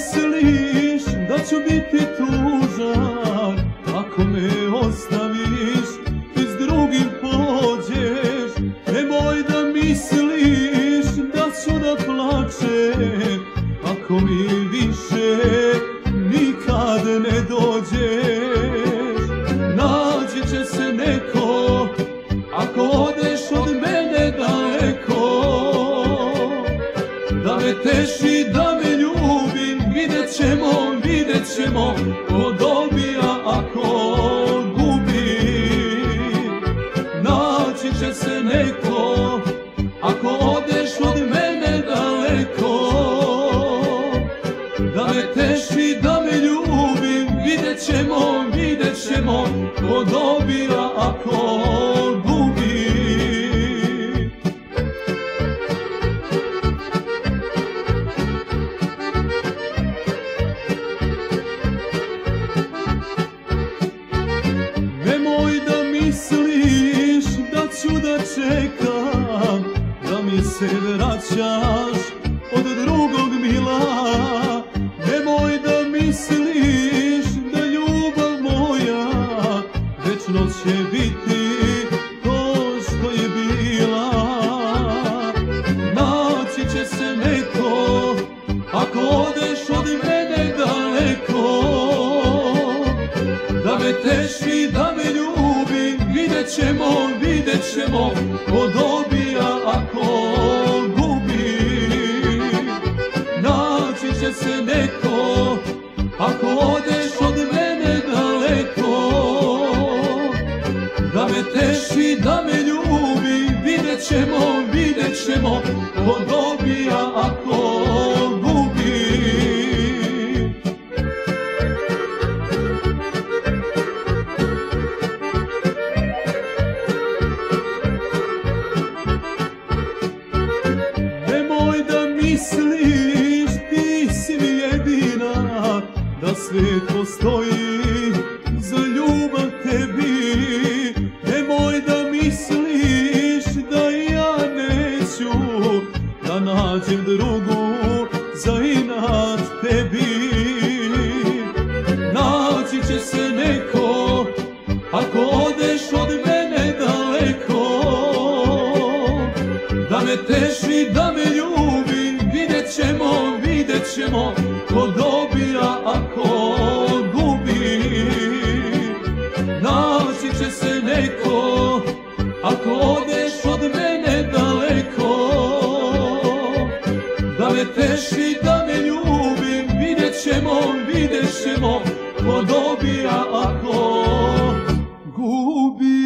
misliš da ću biti tužan? Ako me ostaviš i s drugim pođeš. Nemoj da misliš da ću da plačem. Ako mi više nikad ne dođeš Nađi će se neko. Ako odeš od mene daleko Da me teši da Vidjet ćemo, vidjet ćemo Ko dobija, ako gubi. Naći će se neko Ako odeš od mene daleko. Da me teši, da me ljubim Vidjet ćemo, vidjet ćemo Ko dobija, ako misliš da ću da čekam Da mi se vraćaš od drugog mila? Nemoj da misliš da ljubav moja Večno će biti to što je bila. Naći će se neko ako odeš od mene daleko da me teši, da me ljubi, vidjet ćemo, vidjet ćemo, ko dobija, ako gubi. Naći će se neko, ako odeš od mene daleko, da me teši, da me ljubi, vidjet ćemo, vidjet ćemo, ko dobija, misliš ti si mi jedina Da svijet postoji za ljubav tebi. Nemoj da misliš da ja neću Da nađem drugu za inat tebi. Naći će se neko ako odeš od mene daleko da me teši, da me ljubi, Ćemo, vidjet ćemo Ko dobija, a ko gubi. Naći će se neko Ako odeš od mene daleko. Da me teši, da me ljubim Vidjet ćemo, vidjet ćemo Ko dobija, a ko gubi.